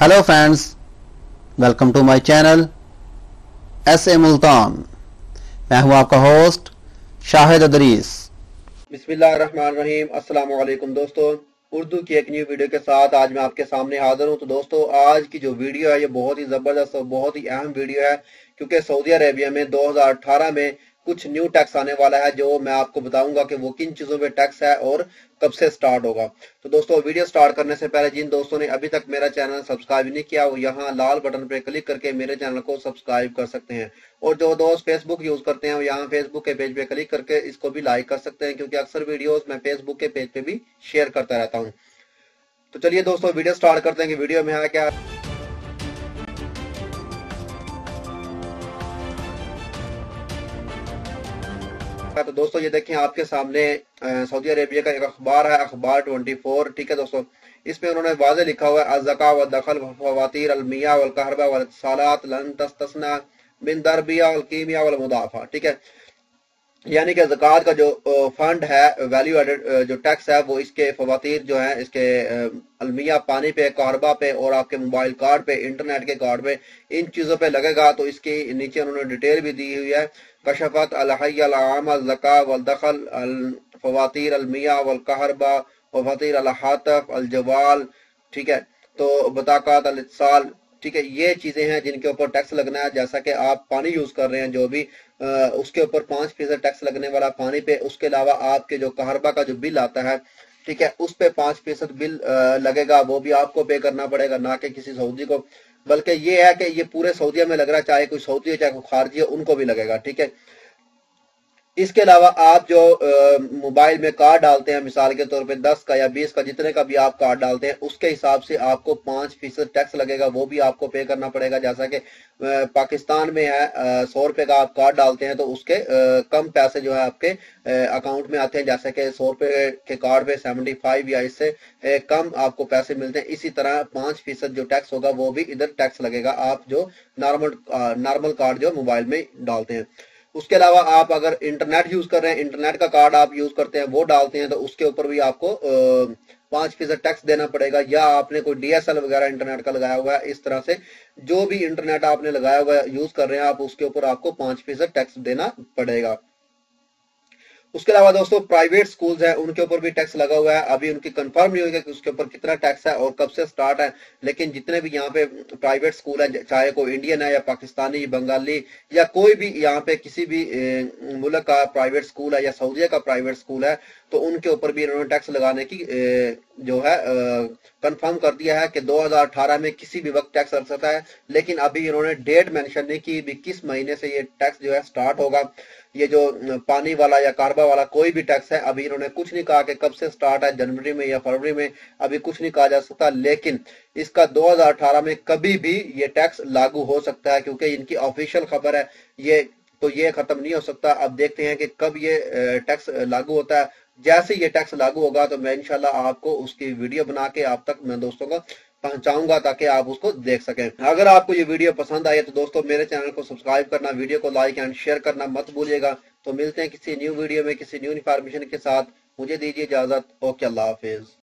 Hello friends welcome to my channel S A Multan میں ہوں آپ کا ہوسٹ شاہد ادریس بسم اللہ الرحمن الرحیم السلام علیکم دوستو. اردو کی ایک نیو ویڈیو کے ساتھ آج میں آپ کے سامنے حاضر ہوں. تو دوستو، آج کی جو ویڈیو ہے، یہ بہت ہی زبردست اور بہت ہی اہم ویڈیو ہے، کیونکہ سعودی عربیہ میں دو ہزار اٹھارہ میں کچھ نیو ٹیکس آنے والا ہے جو میں آپ کو بتاؤں گا کہ وہ کن چیزوں پہ ٹیکس ہے اور کب سے سٹارٹ ہوگا۔ تو دوستو ویڈیو سٹارٹ کرنے سے پہلے جن دوستوں نے ابھی تک میرا چینل سبسکرائب نہیں کیا، وہ یہاں لال بٹن پہ کلک کر کے میرے چینل کو سبسکرائب کر سکتے ہیں۔ اور جو دوست فیس بک یوز کرتے ہیں، وہ یہاں فیس بک کے پیج پہ کلک کر کے اس کو بھی لائک کر سکتے ہیں، کیونکہ اکثر ویڈیوز میں فیس بک کے پیج پہ بھی شیئر کرتا رہتا ہوں۔ تو چلیے دوستو ویڈیو سٹارٹ کرتے ہیں کہ ویڈیو میں ہے کیا۔ تو دوستو یہ دیکھیں آپ کے سامنے سعودی عربیہ کا ایک اخبار ہے، اخبار 24 ٹھیک ہے دوستو؟ اس میں انہوں نے واضح لکھا ہوا ہے، الزکا و دخل، فواتیر، المیہ والقہربہ والاتصالات لن تستثنا من دربیہ والقیمیہ والمدافع ٹھیک ہے؟ یعنی کہ زکوٰۃ کا جو فنڈ ہے ویلیو ایڈڈ جو ٹیکس ہے، وہ اس کے فواتیر جو ہیں، اس کے المیہ پانی پہ کاربا پہ، اور آپ کے موبائل کارڈ پہ انٹرنیٹ کے کارڈ پہ، ان چیزوں پہ لگے گا۔ تو اس کی نیچے انہوں نے ڈیٹیل بھی دی ہوئی ہے۔ کشفت، الحی، العام، الزکا، والدخل، الفواتیر، المیہ، والکہربا فواتیر الحاطف، الجوال، ٹھیک ہے۔ تو بطاقات، الاتصال ٹھیک ہے، یہ چیزیں ہیں جن کے اوپر ٹیکس لگنا ہے۔ جیسا کہ آپ پانی یوز کر رہے ہیں، جو بھی اس کے اوپر پانچ فیصد ٹیکس لگنے والا پانی پہ، اس کے علاوہ آپ کے جو کہربا کا جو بل آتا ہے، ٹھیک ہے، اس پہ پانچ فیصد بل لگے گا۔ وہ بھی آپ کو پے کرنا پڑے گا، نہ کہ کسی سعودی کو۔ بلکہ یہ ہے کہ یہ پورے سعودیہ میں لگ رہا چاہے کوئی سعودی ہو، چاہے کوئی خارجی ہو، ان کو بھی لگے گا، ٹھیک ہے۔ اس کے علاوہ آپ جو موبائل میں کارڈ ڈالتے ہیں، مثال کے طور پہ دس کا یا بیس کا، جتنے کا بھی آپ کارڈ ڈالتے ہیں، اس کے حساب سے آپ کو پانچ فیصد ٹیکس لگے گا، وہ بھی آپ کو پے کرنا پڑے گا۔ جیسا کہ پاکستان میں ہے سو روپے کا آپ کارڈ ڈالتے ہیں تو اس کے کم پیسے جو ہے آپ کے اکاؤنٹ میں آتے ہیں۔ جیسا کہ سو روپے کے کارڈ پہ سیونٹی فائیو یا اس سے کم آپ کو پیسے ملتے ہیں۔ اسی طرح پانچ فیصد جو ٹیکس ہوگا، وہ بھی ادھر ٹیکس لگے گا۔ آپ جو نارمل نارمل کارڈ جو موبائل میں ڈالتے ہیں۔ اس کے علاوہ آپ اگر انٹرنیٹ یوز کر رہے ہیں، انٹرنیٹ کا کارڈ آپ یوز کرتے ہیں، وہ ڈالتے ہیں تو اس کے اوپر بھی آپ کو پانچ فیصد ٹیکس دینا پڑے گا یا آپ نے کوئی ڈی ایس ایل وغیرہ انٹرنیٹ کا لگایا ہوا ہے، اس طرح سے جو بھی انٹرنیٹ آپ نے لگایا ہوا ہے، یوز کر رہے ہیں، آپ اس کے اوپر آپ کو پانچ فیصد ٹیکس دینا پڑے گا۔ اس کے علاوہ دوستوں پرائیویٹ سکولز ہیں، ان کے اوپر بھی ٹیکس لگا ہوا ہے. ابھی ان کی کنفرم نہیں ہوئی کہ اس کے اوپر کتنا ٹیکس ہے اور کب سے سٹارٹ ہے. لیکن جتنے بھی یہاں پہ پرائیویٹ سکول ہیں، چاہے کوئی انڈین ہے یا پاکستانی بنگالی یا کوئی بھی یہاں پہ کسی بھی ملک کا پرائیویٹ سکول ہے یا سعودیہ کا پرائیویٹ سکول ہے، تو ان کے اوپر بھی انہوں نے ٹیکس لگانے کی جو ہے کنفرم کر دیا ہے کہ دو ہزار اٹھارہ میں کسی بھی وقت ٹیکس لگ سکتا ہے، لیکن ابھی انہوں نے ڈیٹ مینشن نہیں کی بھی کس مہینے سے یہ ٹیکس جو ہے سٹارٹ ہوگا۔ یہ جو پانی والا یا کاربا والا کوئی بھی ٹیکس ہے، ابھی انہوں نے کچھ نہیں کہا کہ کب سے سٹارٹ ہے، جنوری میں یا فروری میں، ابھی کچھ نہیں کہا جا سکتا۔ لیکن اس کا دو ہزار اٹھارہ میں کبھی بھی یہ ٹیکس لاگو ہو سکتا ہے، کیونکہ ان کی آفیشیل خبر ہے۔ یہ تو یہ ختم نہیں ہو سکتا۔ اب دیکھتے ہیں کہ کب یہ ٹیکس لاگو ہوتا ہے۔ جیسے یہ ٹیکس لاگو ہوگا تو میں انشاءاللہ آپ کو اس کی ویڈیو بنا کے آپ تک میں دوستوں کو پہنچاؤں گا تاکہ آپ اس کو دیکھ سکیں۔ اگر آپ کو یہ ویڈیو پسند آئے تو دوستوں میرے چینل کو سبسکرائب کرنا، ویڈیو کو لائک اینڈ شیئر کرنا مت بھولیے گا۔ تو ملتے ہیں کسی نیو ویڈیو میں، کسی نیو انفارمیشن کے ساتھ۔ مجھے دیجیے اجازت۔ اوکے، اللہ حافظ۔